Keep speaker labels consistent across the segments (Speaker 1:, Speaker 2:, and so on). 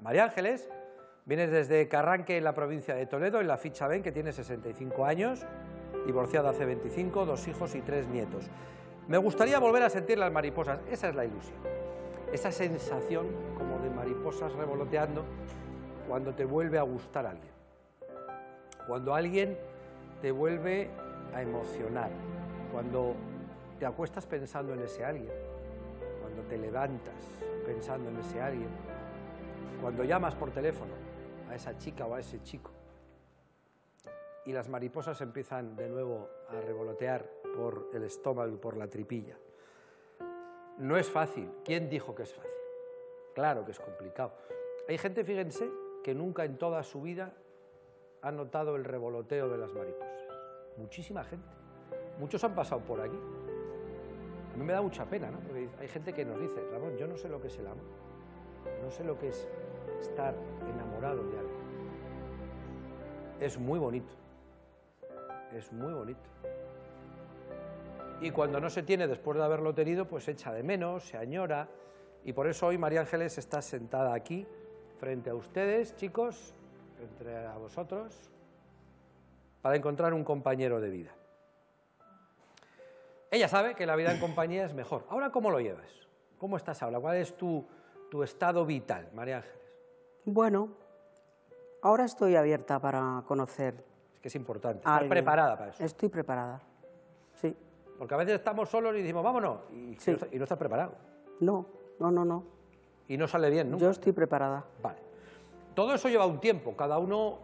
Speaker 1: María Ángeles, vienes desde Carranque, en la provincia de Toledo, en la ficha ven que tiene 65 años, divorciada hace 25, dos hijos y tres nietos. Me gustaría volver a sentir las mariposas, esa es la ilusión. Esa sensación como de mariposas revoloteando cuando te vuelve a gustar alguien. Cuando alguien te vuelve a emocionar. Cuando te acuestas pensando en ese alguien. Cuando te levantas pensando en ese alguien cuando llamas por teléfono a esa chica o a ese chico y las mariposas empiezan de nuevo a revolotear por el estómago y por la tripilla. No es fácil. ¿Quién dijo que es fácil? Claro que es complicado. Hay gente, fíjense, que nunca en toda su vida ha notado el revoloteo de las mariposas. Muchísima gente. Muchos han pasado por aquí. A mí me da mucha pena, ¿no? Porque hay gente que nos dice, Ramón, yo no sé lo que es el amor. No sé lo que es estar enamorado de alguien. Es muy bonito, es muy bonito. Y cuando no se tiene después de haberlo tenido, pues se echa de menos, se añora. Y por eso hoy María Ángeles está sentada aquí, frente a ustedes, chicos, entre a vosotros, para encontrar un compañero de vida. Ella sabe que la vida en compañía es mejor. Ahora, ¿cómo lo llevas? ¿Cómo estás ahora? ¿Cuál es tu, tu estado vital, María Ángeles?
Speaker 2: Bueno, ahora estoy abierta para conocer.
Speaker 1: Es que es importante. ¿Estás preparada para eso?
Speaker 2: Estoy preparada, sí.
Speaker 1: Porque a veces estamos solos y decimos, vámonos, y, y no estás preparado.
Speaker 2: No, no, no, no.
Speaker 1: Y no sale bien, ¿no?
Speaker 2: Yo estoy preparada.
Speaker 1: Vale. Todo eso lleva un tiempo, cada uno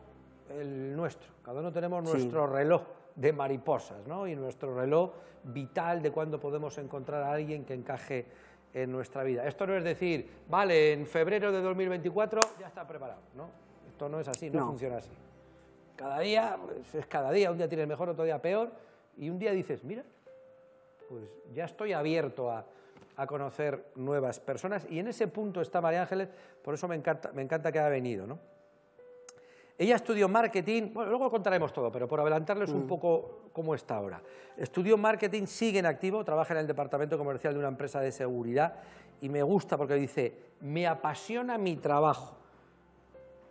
Speaker 1: el nuestro. Cada uno tenemos nuestro reloj de mariposas, ¿no? Y nuestro reloj vital de cuándo podemos encontrar a alguien que encaje en nuestra vida. Esto no es decir, vale, en febrero de 2024 ya está preparado, ¿no? Esto no es así, no, funciona así. Cada día, pues, es cada día, un día tienes mejor, otro día peor, y un día dices, mira, pues ya estoy abierto a, a conocer nuevas personas, y en ese punto está María Ángeles, por eso me encanta, me encanta que haya venido, ¿no? Ella estudió marketing, bueno, luego contaremos todo, pero por adelantarles un mm. poco cómo está ahora. Estudió marketing, sigue en activo, trabaja en el departamento comercial de una empresa de seguridad y me gusta porque dice, me apasiona mi trabajo.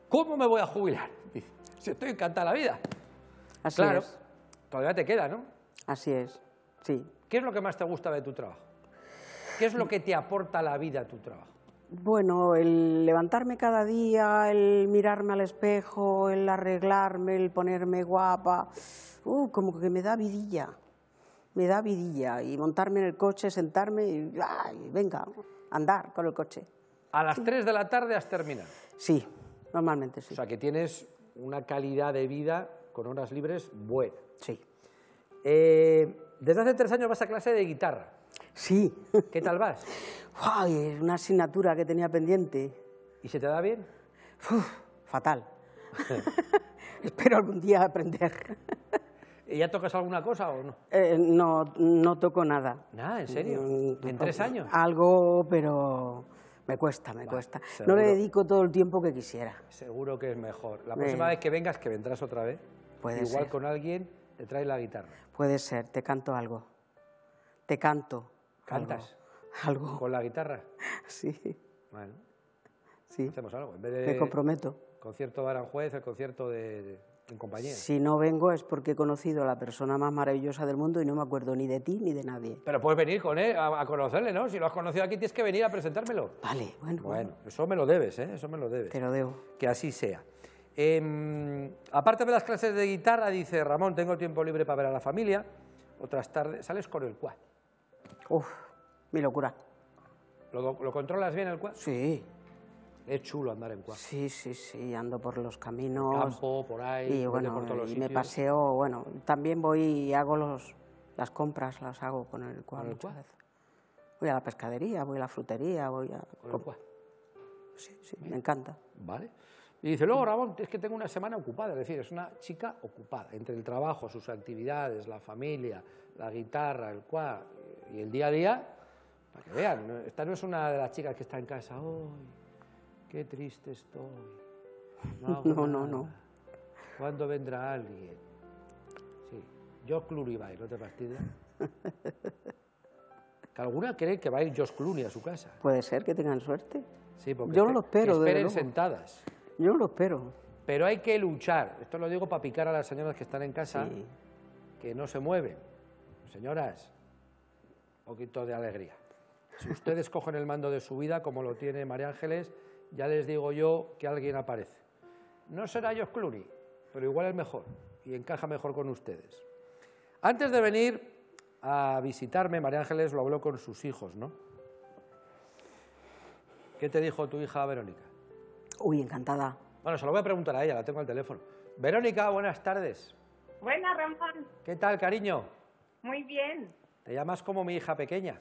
Speaker 1: ¿Cómo me voy a jubilar? Dice, si estoy encantada la vida.
Speaker 2: Así
Speaker 1: claro,
Speaker 2: es.
Speaker 1: todavía te queda, ¿no?
Speaker 2: Así es, sí.
Speaker 1: ¿Qué es lo que más te gusta de tu trabajo? ¿Qué es lo que te aporta la vida a tu trabajo?
Speaker 2: Bueno, el levantarme cada día, el mirarme al espejo, el arreglarme, el ponerme guapa, uh, como que me da vidilla, me da vidilla. Y montarme en el coche, sentarme y ay, venga, andar con el coche.
Speaker 1: ¿A las 3 de la tarde has terminado?
Speaker 2: Sí, normalmente sí.
Speaker 1: O sea que tienes una calidad de vida con horas libres buena.
Speaker 2: Sí.
Speaker 1: Eh, desde hace tres años vas a clase de guitarra.
Speaker 2: Sí.
Speaker 1: ¿Qué tal vas?
Speaker 2: Ay, una asignatura que tenía pendiente.
Speaker 1: ¿Y se te da bien?
Speaker 2: fatal. Espero algún día aprender.
Speaker 1: ¿Y ya tocas alguna cosa o no?
Speaker 2: Eh, no, no toco nada.
Speaker 1: ¿Nada? ¿En serio? Mm, ¿En tres años?
Speaker 2: Algo, pero me cuesta, me cuesta. No le dedico todo el tiempo que quisiera.
Speaker 1: Seguro que es mejor. La próxima vez que vengas, que vendrás otra vez, Puede igual con alguien, te traes la guitarra.
Speaker 2: Puede ser, te canto algo. Te canto.
Speaker 1: ¿Cantas?
Speaker 2: Algo.
Speaker 1: ¿Con la guitarra?
Speaker 2: Sí.
Speaker 1: Bueno.
Speaker 2: Sí.
Speaker 1: Hacemos algo. En
Speaker 2: vez de Me comprometo.
Speaker 1: Concierto de Aranjuez, el concierto de, en compañía.
Speaker 2: Si no vengo es porque he conocido a la persona más maravillosa del mundo y no me acuerdo ni de ti ni de nadie.
Speaker 1: Pero puedes venir con él a, conocerle, ¿no? Si lo has conocido aquí tienes que venir a presentármelo.
Speaker 2: Vale, bueno.
Speaker 1: Bueno, eso me lo debes, ¿eh? Eso me lo debes.
Speaker 2: Te lo debo.
Speaker 1: Que así sea. Em, aparte de las clases de guitarra, dice Ramón, tengo tiempo libre para ver a la familia. Otras tardes, sales con el quad.
Speaker 2: Uf, mi locura.
Speaker 1: ¿Lo, controlas bien el quad?
Speaker 2: Sí.
Speaker 1: Es chulo andar en quad.
Speaker 2: Sí, sí, sí, ando por los caminos.
Speaker 1: campo, por ahí,
Speaker 2: y, bueno, y me paseo, bueno, también voy y hago los, las compras, las hago con el quad Voy a la pescadería, voy a la frutería, voy a...
Speaker 1: ¿Con el quad?
Speaker 2: Sí, sí, me encanta.
Speaker 1: Vale. Y dice, luego Ramón, es que tengo una semana ocupada, es decir, es una chica ocupada, entre el trabajo, sus actividades, la familia, la guitarra, el quad y el día a día, para que vean, esta no es una de las chicas que está en casa, ¡ay, qué triste estoy!
Speaker 2: No, no, no, no.
Speaker 1: ¿Cuándo vendrá alguien? Sí, George Clooney va a ir, ¿no te fastidia? que alguna cree que va a ir George Clooney a su casa.
Speaker 2: Puede ser que tengan suerte.
Speaker 1: Sí, porque
Speaker 2: Yo no
Speaker 1: espe-
Speaker 2: lo espero,
Speaker 1: que esperen sentadas.
Speaker 2: Yo no lo espero.
Speaker 1: Pero hay que luchar. Esto lo digo para picar a las señoras que están en casa,
Speaker 2: Sí.
Speaker 1: que no se mueven. Señoras, un poquito de alegría. Si ustedes cogen el mando de su vida, como lo tiene María Ángeles, ya les digo yo que alguien aparece. No será Josh Clooney, pero igual es mejor y encaja mejor con ustedes. Antes de venir a visitarme, María Ángeles lo habló con sus hijos, ¿no? ¿Qué te dijo tu hija Verónica?
Speaker 2: Uy, encantada.
Speaker 1: Bueno, se lo voy a preguntar a ella, la tengo al teléfono. Verónica, buenas tardes.
Speaker 3: Buenas, Ramón.
Speaker 1: ¿Qué tal, cariño?
Speaker 3: Muy bien.
Speaker 1: Te llamas como mi hija pequeña.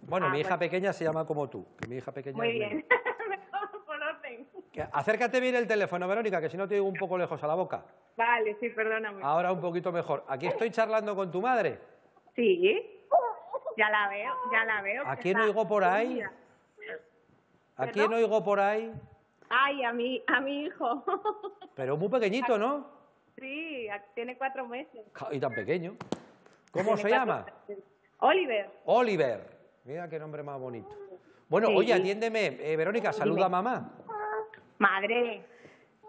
Speaker 1: Bueno,
Speaker 3: Ah,
Speaker 1: mi hija
Speaker 3: bueno.
Speaker 1: pequeña se llama como tú, que mi hija pequeña
Speaker 3: Muy bien. Por orden.
Speaker 1: Que- Acércate bien el teléfono, Verónica, que si no te digo un poco lejos a la boca.
Speaker 3: Vale, sí, perdóname.
Speaker 1: Ahora un poquito mejor. Aquí estoy charlando con tu madre.
Speaker 3: Sí. Ya la veo, ya la veo.
Speaker 1: ¿A quién oigo por ahí? ¿A
Speaker 3: ¿Perdón?
Speaker 1: quién oigo por ahí?
Speaker 3: Ay, a mi, a mi hijo.
Speaker 1: Pero muy pequeñito, ¿no?
Speaker 3: sí, tiene cuatro meses.
Speaker 1: Y tan pequeño. ¿Cómo se llama?
Speaker 3: Oliver.
Speaker 1: Oliver. Mira qué nombre más bonito. Bueno,
Speaker 3: Sí.
Speaker 1: oye, atiéndeme. Eh, Verónica, saluda a mamá.
Speaker 3: Madre,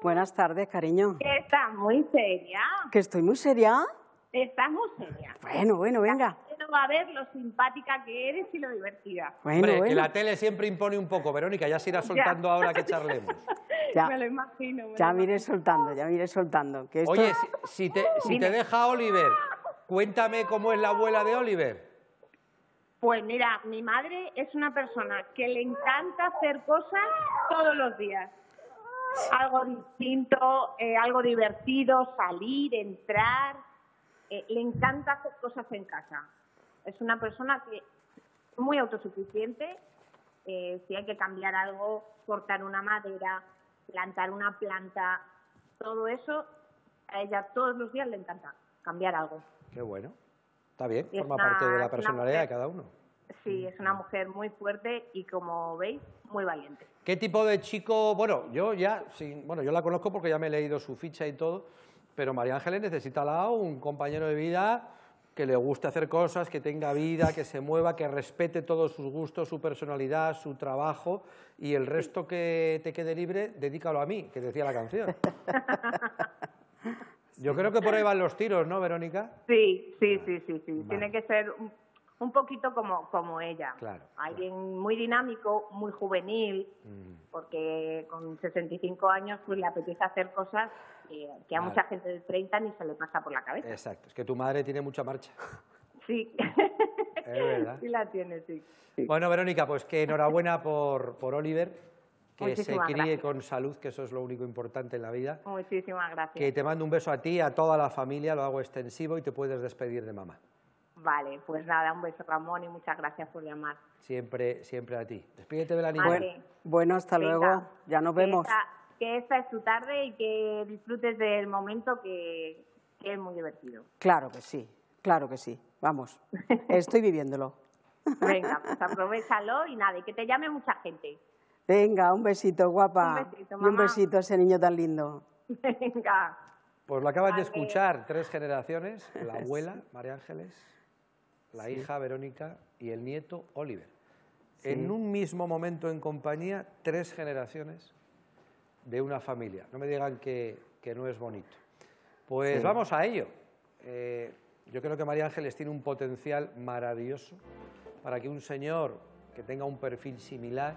Speaker 2: Buenas tardes, cariño.
Speaker 3: que estás muy seria.
Speaker 2: ¿Que estoy muy seria?
Speaker 3: Estás muy seria.
Speaker 2: Bueno, bueno, venga.
Speaker 3: No va a ver lo simpática que eres y lo divertida.
Speaker 2: Bueno,
Speaker 1: Hombre, que la tele siempre impone un poco. Verónica, ya se irá soltando ahora que charlemos.
Speaker 2: Ya.
Speaker 3: Me lo imagino. me
Speaker 2: Ya
Speaker 3: lo
Speaker 2: me iré
Speaker 3: imagino.
Speaker 2: soltando, ya me iré soltando. Que esto...
Speaker 1: Oye, si, si te, si te
Speaker 3: Dime.
Speaker 1: deja Oliver, cuéntame cómo es la abuela de Oliver.
Speaker 3: Pues mira, mi madre es una persona que le encanta hacer cosas todos los días. Algo distinto, eh, algo divertido, salir, entrar. Eh, le encanta hacer cosas en casa. Es una persona que es muy autosuficiente. eh, si hay que cambiar algo, cortar una madera, plantar una planta, todo eso, a ella todos los días le encanta cambiar algo.
Speaker 1: Qué bueno. Está bien,
Speaker 3: Y
Speaker 1: forma
Speaker 3: una-
Speaker 1: parte de la personalidad de cada uno.
Speaker 3: Sí, es una mujer muy fuerte y como veis, muy valiente.
Speaker 1: ¿Qué tipo de chico? Bueno, yo ya, sin- bueno, yo la conozco porque ya me he leído su ficha y todo, pero María Ángeles necesita al lado un compañero de vida que le guste hacer cosas, que tenga vida, que se mueva, que respete todos sus gustos, su personalidad, su trabajo y el resto que te quede libre, dedícalo a mí, que decía la canción. Yo creo que por ahí van los tiros, ¿no, Verónica?
Speaker 3: Sí, sí, sí, sí, sí.
Speaker 1: Vale.
Speaker 3: Tiene que ser un, un poquito como, como ella.
Speaker 1: Claro,
Speaker 3: Alguien muy dinámico, muy juvenil,
Speaker 1: Mm.
Speaker 3: porque con 65 años pues le apetece hacer cosas que, que a
Speaker 1: Vale.
Speaker 3: mucha gente de 30 ni se le pasa por la cabeza.
Speaker 1: Exacto, es que tu madre tiene mucha marcha.
Speaker 3: Sí.
Speaker 1: Es verdad.
Speaker 3: sí la tiene, sí.
Speaker 1: Bueno, Verónica, pues que enhorabuena por, por Oliver, que
Speaker 3: Muchísimas
Speaker 1: se críe
Speaker 3: gracias.
Speaker 1: con salud, que eso es lo único importante en la vida.
Speaker 3: Muchísimas gracias.
Speaker 1: Que te mando un beso a ti, a toda la familia, lo hago extensivo y te puedes despedir de mamá.
Speaker 3: Vale, pues nada, un beso Ramón y muchas gracias por llamar.
Speaker 1: Siempre, siempre a ti. Despídete de la niña.
Speaker 3: Vale.
Speaker 2: Bueno, bueno, hasta
Speaker 3: Venga,
Speaker 2: luego. Ya nos
Speaker 3: que
Speaker 2: vemos.
Speaker 3: esta- que esta es tu tarde y que disfrutes del momento que, que es muy divertido.
Speaker 2: Claro que sí, claro que sí. Vamos, estoy viviéndolo.
Speaker 3: Venga, pues aprovechalo y nada, y que te llame mucha gente.
Speaker 2: Venga, un besito, guapa.
Speaker 3: Un besito,
Speaker 2: y un besito a ese niño tan lindo.
Speaker 3: Venga.
Speaker 1: Pues lo acabas de escuchar, tres generaciones, la abuela, María Ángeles, la hija, Verónica, y el nieto, Oliver. En un mismo momento en compañía, tres generaciones de una familia. No me digan que, que no es bonito. Pues
Speaker 2: Sí.
Speaker 1: vamos a ello. Eh, yo creo que María Ángeles tiene un potencial maravilloso para que un señor que tenga un perfil similar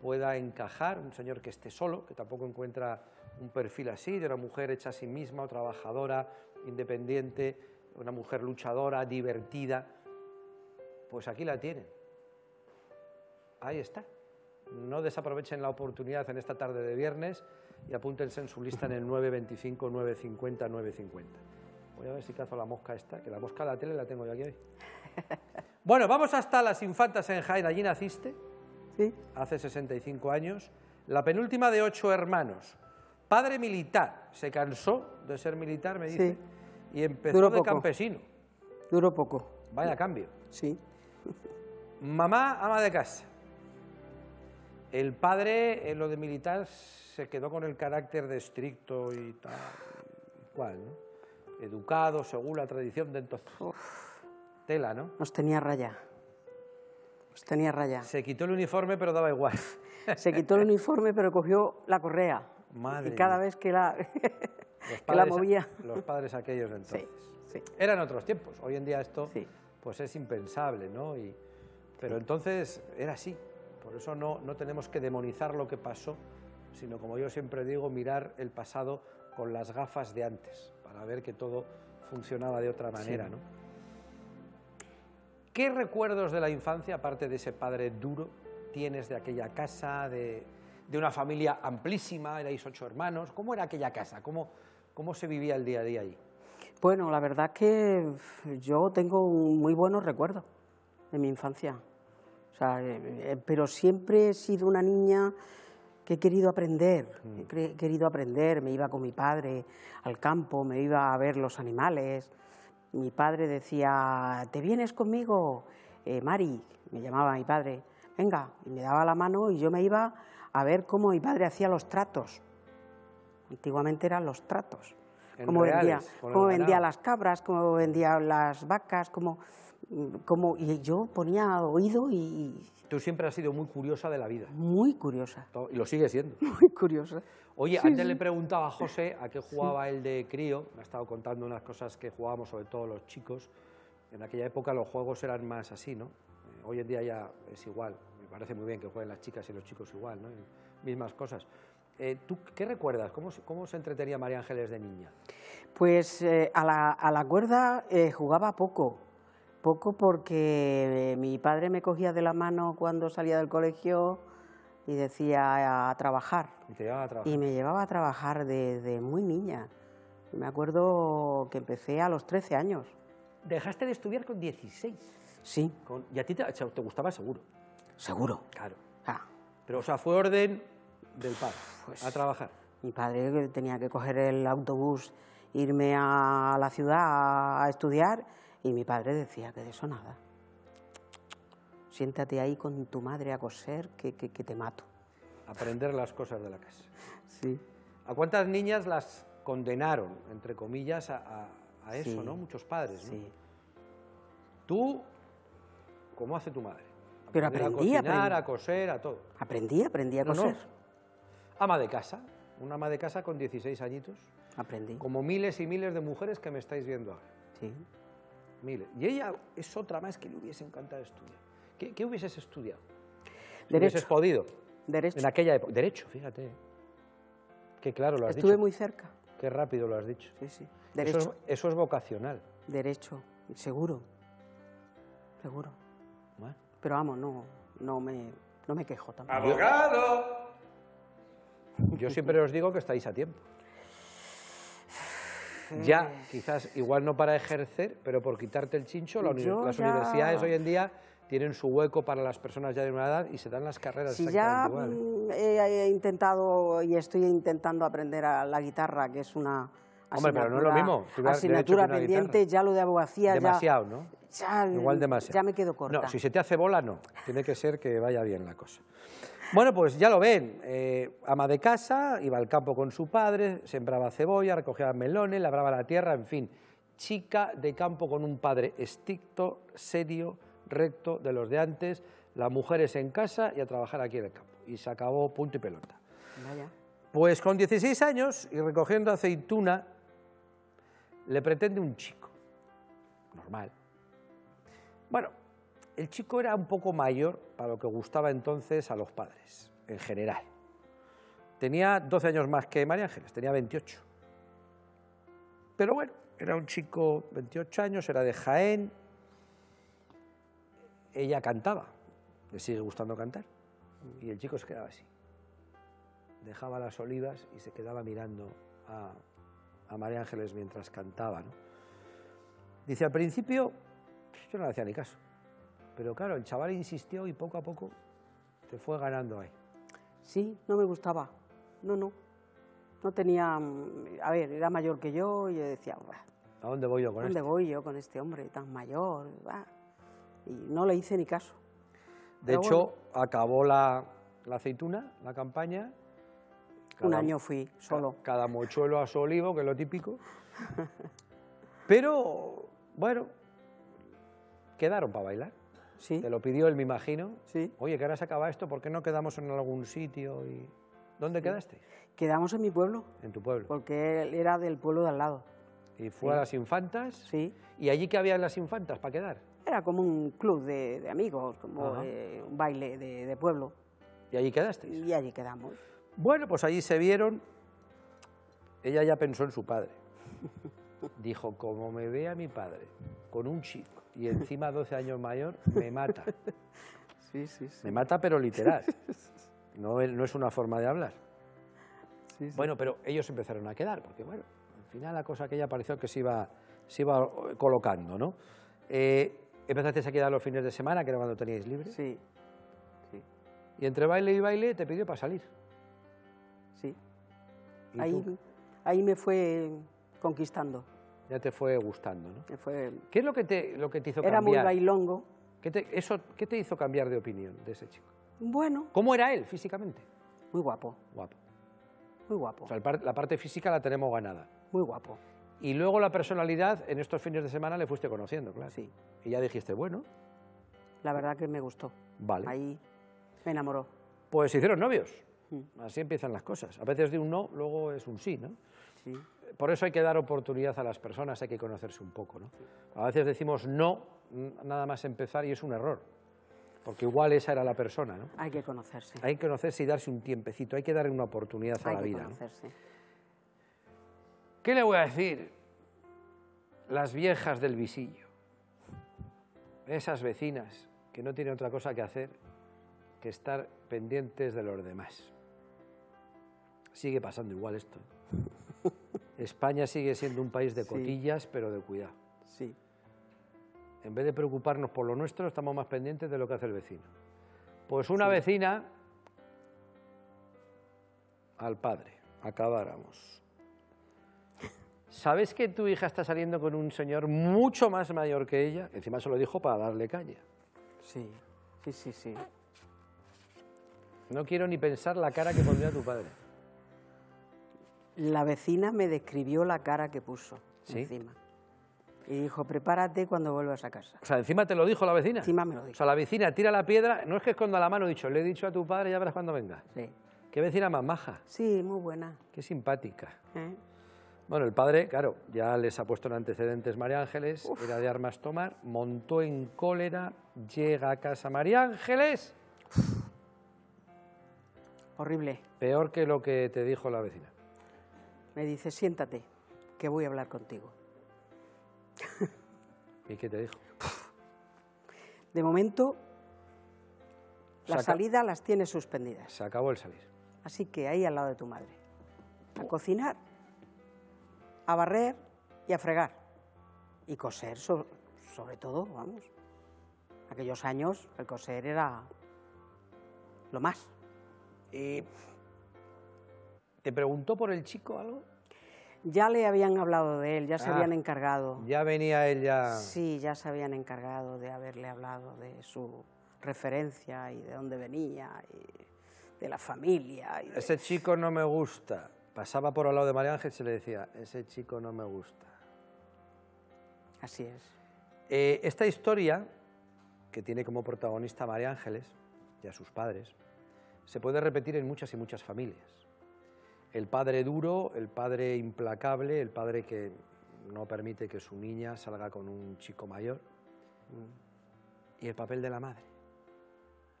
Speaker 1: pueda encajar, un señor que esté solo, que tampoco encuentra un perfil así, de una mujer hecha a sí misma, o trabajadora, independiente, una mujer luchadora, divertida. Pues aquí la tienen. Ahí está. No desaprovechen la oportunidad en esta tarde de viernes y apúntense en su lista en el 925 950 950. Voy a ver si cazo la mosca esta, que la mosca de la tele la tengo yo aquí hoy. Bueno, vamos hasta las infantas en Jaén. Allí naciste,
Speaker 2: ¿Sí?
Speaker 1: hace 65 años, la penúltima de ocho hermanos. Padre militar, se cansó de ser militar, me dice, y empezó
Speaker 2: Duró
Speaker 1: de
Speaker 2: poco.
Speaker 1: campesino.
Speaker 2: Duró poco.
Speaker 1: Vaya cambio.
Speaker 2: Sí.
Speaker 1: Mamá, ama de casa. El padre, en lo de militar, se quedó con el carácter de estricto y tal, y cual, ¿no? Educado, según la tradición de entonces. Tela, ¿no?
Speaker 2: Nos tenía raya. Nos tenía raya.
Speaker 1: Se quitó el uniforme, pero daba igual.
Speaker 2: Se quitó el uniforme, pero cogió la correa.
Speaker 1: Madre
Speaker 2: y cada
Speaker 1: mía.
Speaker 2: vez que la, que movía.
Speaker 1: los padres aquellos de entonces.
Speaker 2: sí.
Speaker 1: Eran otros tiempos. Hoy en día esto
Speaker 2: Sí.
Speaker 1: pues es impensable, ¿no? Y, pero entonces era así. Por eso no, no tenemos que demonizar lo que pasó, sino como yo siempre digo, mirar el pasado con las gafas de antes, para ver que todo funcionaba de otra manera, ¿no? ¿Qué recuerdos de la infancia, aparte de ese padre duro, tienes de aquella casa, de, de una familia amplísima, erais ocho hermanos? ¿Cómo era aquella casa? ¿Cómo, ¿Cómo se vivía el día a día ahí?
Speaker 2: Bueno, la verdad es que yo tengo muy buenos recuerdos de mi infancia. O sea, eh, eh, pero siempre he sido una niña que he querido aprender, he cre- querido aprender. Me iba con mi padre al campo, me iba a ver los animales. Mi padre decía, ¿te vienes conmigo? Eh, Mari, me llamaba mi padre, venga, y me daba la mano y yo me iba a ver cómo mi padre hacía los tratos. Antiguamente eran los tratos.
Speaker 1: En
Speaker 2: Cómo vendía,
Speaker 1: reales,
Speaker 2: cómo vendía las cabras, cómo vendía las vacas, cómo, cómo- y yo ponía oído y,
Speaker 1: Tú siempre has sido muy curiosa de la vida,
Speaker 2: muy curiosa,
Speaker 1: y lo sigues siendo.
Speaker 2: muy curiosa.
Speaker 1: Oye, antes le preguntaba a José a qué jugaba él de crío, me ha estado contando unas cosas que jugábamos sobre todo los chicos. En aquella época los juegos eran más así, ¿no? Eh, Hoy en día ya es igual, me parece muy bien que jueguen las chicas y los chicos igual, ¿no? Mismas cosas. Eh, ¿Tú qué recuerdas? ¿Cómo, se- ¿Cómo se entretenía María Ángeles de niña?
Speaker 2: Pues eh, a, la, a la cuerda eh, jugaba poco, poco porque mi padre me cogía de la mano cuando salía del colegio y decía a trabajar.
Speaker 1: Y te llevaba a trabajar.
Speaker 2: Y me llevaba a trabajar desde muy niña. Me acuerdo que empecé a los 13 años.
Speaker 1: Dejaste de estudiar con 16.
Speaker 2: Sí,
Speaker 1: Con- y a ti te, te gustaba seguro.
Speaker 2: seguro.
Speaker 1: Claro.
Speaker 2: Ah,
Speaker 1: Pero, o sea, fue orden del padre
Speaker 2: Pues
Speaker 1: a trabajar.
Speaker 2: mi padre tenía que coger el autobús, irme a la ciudad a estudiar y mi padre decía que de eso nada. Siéntate ahí con tu madre a coser que, que- que te mato.
Speaker 1: Aprender las cosas de la casa.
Speaker 2: Sí.
Speaker 1: ¿A cuántas niñas las condenaron, entre comillas, a, a- eso,
Speaker 2: Sí.
Speaker 1: no? Muchos padres, ¿no?
Speaker 2: Sí.
Speaker 1: Tú, ¿cómo hace tu madre?
Speaker 2: Pero aprendí,
Speaker 1: a cocinar,
Speaker 2: aprendí.
Speaker 1: a coser, a todo.
Speaker 2: Aprendí, aprendí a
Speaker 1: No, no.
Speaker 2: coser.
Speaker 1: Ama de casa, una ama de casa con 16 añitos,
Speaker 2: Aprendí.
Speaker 1: como miles y miles de mujeres que me estáis viendo ahora.
Speaker 2: Sí.
Speaker 1: Miles. Y ella es otra más que le hubiese encantado estudiar. ¿Qué, qué hubieses estudiado?
Speaker 2: Derecho.
Speaker 1: hubieses podido.
Speaker 2: Derecho.
Speaker 1: En aquella época. Derecho, fíjate. Qué claro lo has
Speaker 2: Estuve
Speaker 1: dicho.
Speaker 2: muy cerca.
Speaker 1: Qué rápido lo has dicho.
Speaker 2: Sí, sí.
Speaker 1: Eso
Speaker 2: Derecho.
Speaker 1: es, eso es vocacional.
Speaker 2: Derecho. Seguro. Seguro.
Speaker 1: Bueno.
Speaker 2: Pero vamos, no, no, me, no me quejo tampoco.
Speaker 1: ¡Abogado! Yo siempre os digo que estáis a tiempo. Ya, quizás, igual no para ejercer, pero por quitarte el chincho, la uni- las
Speaker 2: ya-
Speaker 1: universidades hoy en día tienen su hueco para las personas ya de una edad y se dan las carreras
Speaker 2: Si ya
Speaker 1: igual.
Speaker 2: mm, he, intentado y estoy intentando aprender a la guitarra, que es una
Speaker 1: Hombre, pero no es lo
Speaker 2: asignatura-
Speaker 1: mismo
Speaker 2: pendiente,
Speaker 1: guitarra.
Speaker 2: ya lo de abogacía ya-
Speaker 1: Demasiado, ¿no?
Speaker 2: Ya,
Speaker 1: Igual demasiado.
Speaker 2: ya me quedo corta.
Speaker 1: No, si se te hace bola, no. Tiene que ser que vaya bien la cosa. Bueno, pues ya lo ven. eh, ama de casa, iba al campo con su padre, sembraba cebolla, recogía melones, labraba la tierra, en fin. Chica de campo con un padre estricto, serio, recto, de los de antes. Las mujeres en casa y a trabajar aquí en el campo. Y se acabó punto y pelota.
Speaker 2: Vaya.
Speaker 1: Pues con 16 años y recogiendo aceituna, le pretende un chico. Normal. Bueno, el chico era un poco mayor para lo que gustaba entonces a los padres, en general. Tenía 12 años más que María Ángeles, tenía 28. Pero bueno, era un chico, 28 años, era de Jaén. Ella cantaba, le sigue gustando cantar. Y el chico se quedaba así dejaba las olivas y se quedaba mirando a, María Ángeles mientras cantaba. Dice, al principio yo no le hacía ni caso, pero claro, el chaval insistió y poco a poco te fue ganando ahí.
Speaker 2: Sí, no me gustaba. No, no. No tenía. mm, A ver, era mayor que yo y yo decía, "Buah,
Speaker 1: ¿A dónde voy yo con
Speaker 2: ¿dónde
Speaker 1: esto?
Speaker 2: voy yo con este hombre tan mayor? Buah". Y no le hice ni caso.
Speaker 1: De
Speaker 2: Pero
Speaker 1: hecho, acabó la, la aceituna, la campaña.
Speaker 2: Un
Speaker 1: Cada-
Speaker 2: año fui solo.
Speaker 1: Cada mochuelo a su olivo, que es lo típico. Pero, bueno, quedaron para bailar.
Speaker 2: Sí.
Speaker 1: Te lo pidió él, me imagino.
Speaker 2: Sí.
Speaker 1: Oye, que ahora se acaba esto, ¿por qué no quedamos en algún sitio? Y... ¿Dónde quedaste?
Speaker 2: Quedamos en mi pueblo,
Speaker 1: En tu pueblo.
Speaker 2: porque él era del pueblo de al lado.
Speaker 1: Y fue a las infantas.
Speaker 2: Sí.
Speaker 1: ¿Y allí qué había en las infantas para quedar?
Speaker 2: Era como un club de, de amigos, como eh, un baile de, de pueblo.
Speaker 1: ¿Y allí quedasteis?
Speaker 2: Y allí quedamos.
Speaker 1: Bueno, pues allí se vieron. Ella ya pensó en su padre. Dijo, como me vea mi padre con un chico y encima 12 años mayor, me mata.
Speaker 2: Sí, sí, sí.
Speaker 1: Me mata, pero literal. No, no es una forma de hablar.
Speaker 2: sí, sí.
Speaker 1: Bueno, pero ellos empezaron a quedar, porque bueno, al final la cosa aquella pareció que se iba, se iba colocando, ¿no? Eh, empezaste a quedar los fines de semana, que era cuando teníais libre,
Speaker 2: Sí, sí,
Speaker 1: y entre baile y baile te pidió para salir.
Speaker 2: sí. Ahí, ahí me fue conquistando.
Speaker 1: Ya te fue gustando, ¿no?
Speaker 2: Fue...
Speaker 1: ¿Qué es lo que te, lo que te hizo
Speaker 2: Era muy
Speaker 1: cambiar?
Speaker 2: bailongo.
Speaker 1: ¿Qué te, eso, ¿Qué te hizo cambiar de opinión de ese chico?
Speaker 2: Bueno,
Speaker 1: ¿Cómo era él físicamente?
Speaker 2: muy guapo,
Speaker 1: Guapo.
Speaker 2: muy guapo,
Speaker 1: O sea, par- la parte física la tenemos ganada.
Speaker 2: muy guapo.
Speaker 1: Y luego la personalidad, en estos fines de semana le fuiste conociendo, claro.
Speaker 2: Sí,
Speaker 1: Y ya dijiste, bueno,
Speaker 2: la verdad que me gustó.
Speaker 1: vale.
Speaker 2: Ahí me enamoró.
Speaker 1: Pues se hicieron novios.
Speaker 2: Mm.
Speaker 1: Así empiezan las cosas. A veces de un no, luego es un sí, ¿no?
Speaker 2: Sí,
Speaker 1: Por eso hay que dar oportunidad a las personas, hay que conocerse un poco, ¿no? A veces decimos no, nada más empezar, y es un error. Porque igual esa era la persona, ¿no?
Speaker 2: hay que conocerse.
Speaker 1: Hay que conocerse y darse un tiempecito, hay que darle una oportunidad a
Speaker 2: Hay
Speaker 1: la
Speaker 2: que
Speaker 1: vida. ¿no?
Speaker 2: conocerse.
Speaker 1: ¿Qué le voy a decir? Las viejas del visillo, esas vecinas que no tienen otra cosa que hacer que estar pendientes de los demás. Sigue pasando igual esto. España sigue siendo un país de
Speaker 2: Sí.
Speaker 1: cotillas, pero de cuidado.
Speaker 2: Sí,
Speaker 1: En vez de preocuparnos por lo nuestro, estamos más pendientes de lo que hace el vecino. Pues una vecina al padre, acabáramos. ¿Sabes que tu hija está saliendo con un señor mucho más mayor que ella? Encima se lo dijo para darle caña.
Speaker 2: sí, sí, sí, sí.
Speaker 1: No quiero ni pensar la cara que pondría tu padre.
Speaker 2: La vecina me describió la cara que puso
Speaker 1: ¿Sí?
Speaker 2: encima. Y dijo, prepárate cuando vuelvas a casa.
Speaker 1: O sea, encima te lo dijo la vecina.
Speaker 2: Encima me lo
Speaker 1: O
Speaker 2: dijo.
Speaker 1: sea, la vecina tira la piedra, no es que esconda la mano, he dicho, le he dicho a tu padre, ya verás cuando venga.
Speaker 2: Sí,
Speaker 1: Qué vecina más maja,
Speaker 2: sí muy buena.
Speaker 1: qué simpática.
Speaker 2: ¿eh?
Speaker 1: Bueno, el padre, claro, ya les ha puesto en antecedentes María Ángeles, era de armas tomar, montó en cólera, llega a casa María Ángeles,
Speaker 2: Horrible.
Speaker 1: peor que lo que te dijo la vecina.
Speaker 2: Me dice, siéntate, que voy a hablar contigo.
Speaker 1: ¿Y qué te dijo?
Speaker 2: De momento, las
Speaker 1: Saca-
Speaker 2: salidas las tienes suspendidas.
Speaker 1: Se acabó el salir.
Speaker 2: Así que ahí al lado de tu madre. A cocinar, a barrer y a fregar. Y coser, so- sobre todo, vamos. Aquellos años el coser era lo más.
Speaker 1: ¿Y te preguntó por el chico algo?
Speaker 2: Ya le habían hablado de él, ya se
Speaker 1: Ah.
Speaker 2: habían encargado.
Speaker 1: Ya venía ella...
Speaker 2: Sí, ya se habían encargado de haberle hablado de su referencia y de dónde venía y de la familia. Y de-
Speaker 1: Ese chico no me gusta. Pasaba por al lado de María Ángeles y le decía, ese chico no me gusta.
Speaker 2: Así es.
Speaker 1: Eh, esta historia, que tiene como protagonista a María Ángeles y a sus padres, se puede repetir en muchas y muchas familias. El padre duro, el padre implacable, el padre que no permite que su niña salga con un chico mayor. Y el papel de la madre.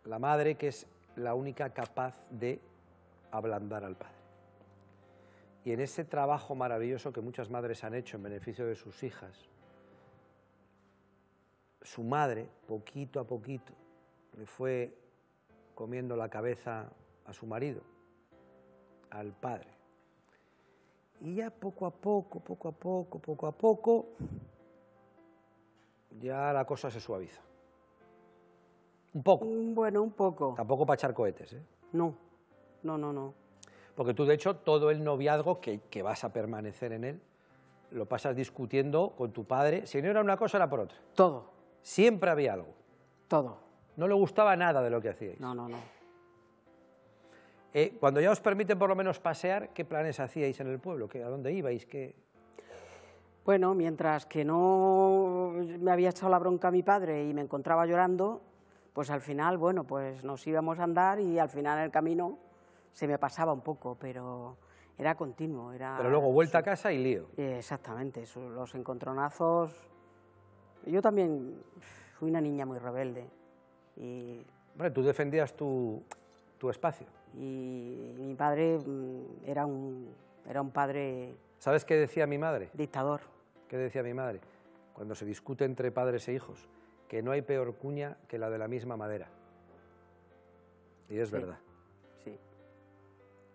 Speaker 1: La madre que es la única capaz de ablandar al padre. Y en ese trabajo maravilloso que muchas madres han hecho en beneficio de sus hijas, su madre, poquito a poquito, le fue comiendo la cabeza a su marido, al padre. Y ya poco a poco, poco a poco, poco a poco, ya la cosa se suaviza. Un poco,
Speaker 2: Mm, Bueno, un poco.
Speaker 1: tampoco para echar cohetes, ¿eh?
Speaker 2: No, no, no, no.
Speaker 1: Porque tú, de hecho, todo el noviazgo que, que vas a permanecer en él, lo pasas discutiendo con tu padre. Si no era una cosa, era por otra.
Speaker 2: Todo,
Speaker 1: Siempre había algo.
Speaker 2: todo.
Speaker 1: No le gustaba nada de lo que hacíais.
Speaker 2: No, no, no.
Speaker 1: Eh, cuando ya os permiten por lo menos pasear, ¿qué planes hacíais en el pueblo? ¿Qué, ¿A dónde ibais? ¿Qué...
Speaker 2: Bueno, mientras que no me había echado la bronca a mi padre y me encontraba llorando, pues al final, bueno, pues nos íbamos a andar y al final el camino se me pasaba un poco, pero era continuo. Era,
Speaker 1: Pero luego vuelta a casa y lío.
Speaker 2: Eh, Exactamente, los encontronazos. Yo también fui una niña muy rebelde y,
Speaker 1: Hombre, tú defendías tu, tu espacio.
Speaker 2: Y mi padre mm, era un, era un padre
Speaker 1: ¿Sabes qué decía mi madre?
Speaker 2: dictador.
Speaker 1: ¿Qué decía mi madre? Cuando se discute entre padres e hijos, que no hay peor cuña que la de la misma madera. Y es
Speaker 2: Sí.
Speaker 1: verdad.
Speaker 2: Sí.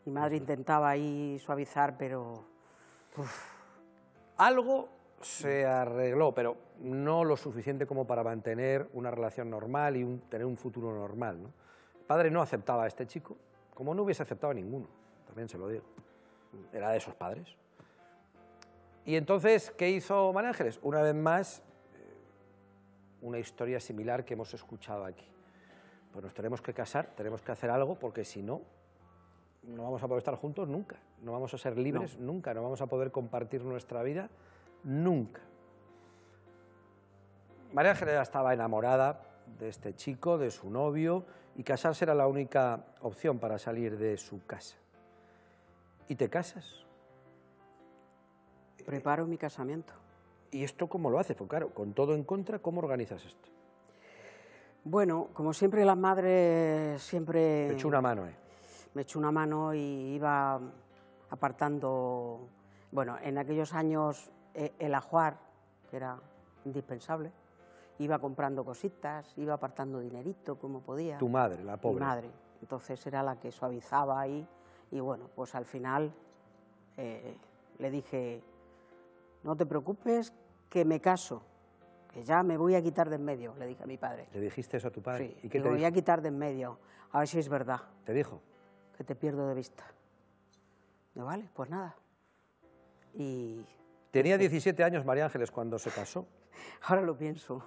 Speaker 2: Mi madre intentaba ahí suavizar, pero
Speaker 1: Algo se arregló, pero no lo suficiente como para mantener una relación normal y un- tener un futuro normal. ¿no? El padre no aceptaba a este chico, como no hubiese aceptado a ninguno, también se lo digo. Era de esos padres. Y entonces, ¿qué hizo María Ángeles? Una vez más, eh, una historia similar que hemos escuchado aquí. Pues nos tenemos que casar, tenemos que hacer algo, porque si no, no vamos a poder estar juntos nunca, no vamos a ser libres nunca, no vamos a poder compartir nuestra vida nunca. María Ángeles estaba enamorada de este chico, de su novio, y casarse era la única opción para salir de su casa. ¿Y te casas?
Speaker 2: preparo mi casamiento.
Speaker 1: ¿Y esto cómo lo haces? Porque claro, con todo en contra, ¿cómo organizas esto?
Speaker 2: Bueno, como siempre las madres siempre
Speaker 1: Te echo una mano, ¿eh?
Speaker 2: me echó una mano y iba apartando, bueno, en aquellos años eh, el ajuar, que era indispensable, iba comprando cositas, iba apartando dinerito como podía.
Speaker 1: Tu madre, la
Speaker 2: Mi
Speaker 1: pobre.
Speaker 2: madre. Entonces era la que suavizaba ahí y bueno, pues al final eh, le dije, no te preocupes, que me caso, que ya me voy a quitar de en medio, le dije a mi padre.
Speaker 1: ¿Le dijiste eso a tu padre?
Speaker 2: Sí,
Speaker 1: ¿Y qué te
Speaker 2: voy a
Speaker 1: dijo?
Speaker 2: quitar de en medio, a ver si es verdad,
Speaker 1: ¿Te dijo?
Speaker 2: que te pierdo de vista. Digo, vale, pues nada. Y
Speaker 1: Tenía 17 años María Ángeles cuando se casó.
Speaker 2: ahora lo pienso.